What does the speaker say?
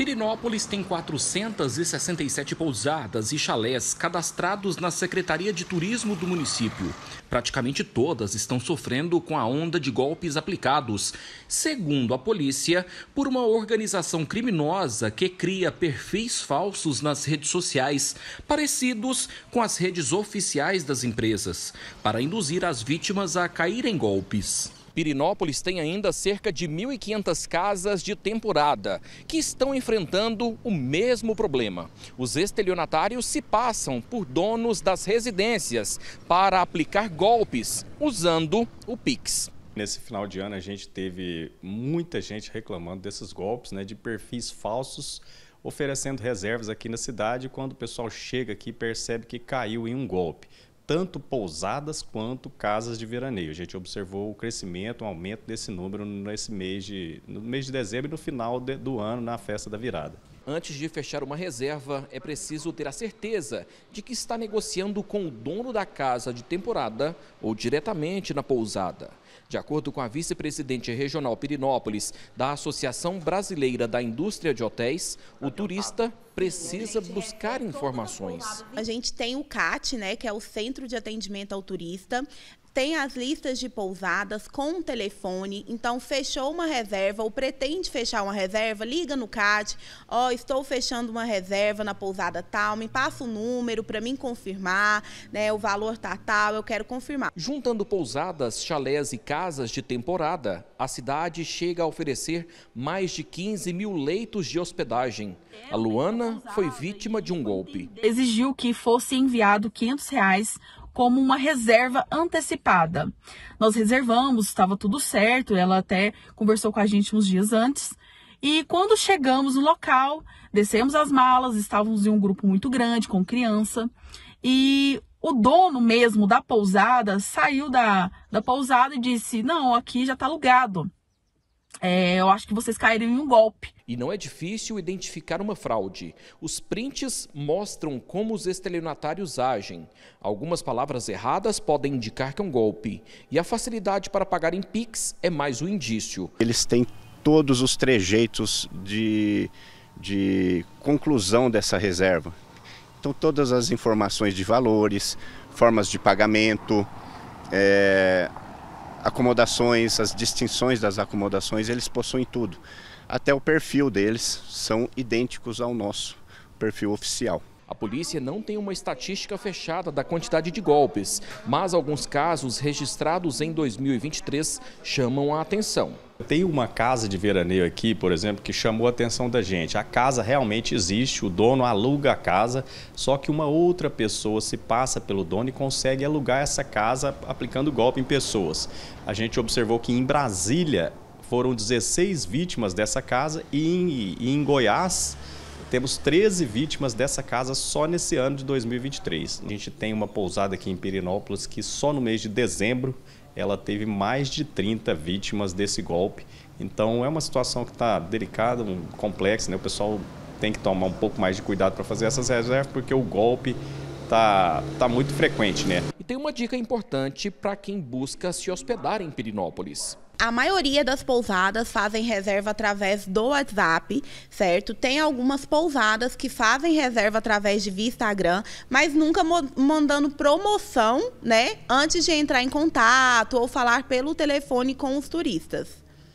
Pirinópolis tem 467 pousadas e chalés cadastrados na Secretaria de Turismo do município. Praticamente todas estão sofrendo com a onda de golpes aplicados, segundo a polícia, por uma organização criminosa que cria perfis falsos nas redes sociais, parecidos com as redes oficiais das empresas, para induzir as vítimas a cair em golpes. Pirinópolis tem ainda cerca de 1.500 casas de temporada que estão enfrentando o mesmo problema. Os estelionatários se passam por donos das residências para aplicar golpes usando o Pix. Nesse final de ano a gente teve muita gente reclamando desses golpes, né, de perfis falsos oferecendo reservas aqui na cidade. Quando o pessoal chega aqui percebe que caiu em um golpe tanto pousadas quanto casas de veraneio. A gente observou o crescimento, um aumento desse número nesse mês de, no mês de dezembro e no final de, do ano, na festa da virada. Antes de fechar uma reserva, é preciso ter a certeza de que está negociando com o dono da casa de temporada ou diretamente na pousada. De acordo com a vice-presidente regional Pirinópolis da Associação Brasileira da Indústria de Hotéis, o turista precisa buscar informações. A gente tem o CAT, né, que é o Centro de Atendimento ao Turista tem as listas de pousadas com um telefone. Então, fechou uma reserva ou pretende fechar uma reserva, liga no CAT. Ó, oh, estou fechando uma reserva na pousada tal, me passa o número para mim confirmar, né? O valor tá tal, eu quero confirmar. Juntando pousadas, chalés e casas de temporada, a cidade chega a oferecer mais de 15 mil leitos de hospedagem. A Luana foi vítima de um golpe. Exigiu que fosse enviado 500 reais como uma reserva antecipada. Nós reservamos, estava tudo certo, ela até conversou com a gente uns dias antes. E quando chegamos no local, descemos as malas, estávamos em um grupo muito grande, com criança, e o dono mesmo da pousada saiu da, da pousada e disse: Não, aqui já está alugado. É, eu acho que vocês caíram em um golpe. E não é difícil identificar uma fraude. Os prints mostram como os estelionatários agem. Algumas palavras erradas podem indicar que é um golpe. E a facilidade para pagar em Pix é mais um indício. Eles têm todos os trejeitos de, de conclusão dessa reserva. Então, todas as informações de valores, formas de pagamento, é, acomodações, as distinções das acomodações, eles possuem tudo. Até o perfil deles são idênticos ao nosso perfil oficial. A polícia não tem uma estatística fechada da quantidade de golpes, mas alguns casos registrados em 2023 chamam a atenção. Tem uma casa de veraneio aqui, por exemplo, que chamou a atenção da gente. A casa realmente existe, o dono aluga a casa, só que uma outra pessoa se passa pelo dono e consegue alugar essa casa aplicando golpe em pessoas. A gente observou que em Brasília foram 16 vítimas dessa casa e em, em Goiás temos 13 vítimas dessa casa só nesse ano de 2023. A gente tem uma pousada aqui em Pirinópolis que só no mês de dezembro ela teve mais de 30 vítimas desse golpe. Então é uma situação que está delicada, complexa, né? O pessoal tem que tomar um pouco mais de cuidado para fazer essas reservas, porque o golpe tá, tá muito frequente, né? E tem uma dica importante para quem busca se hospedar em Pirinópolis. A maioria das pousadas fazem reserva através do WhatsApp, certo? Tem algumas pousadas que fazem reserva através de Instagram, mas nunca mandando promoção, né? Antes de entrar em contato ou falar pelo telefone com os turistas.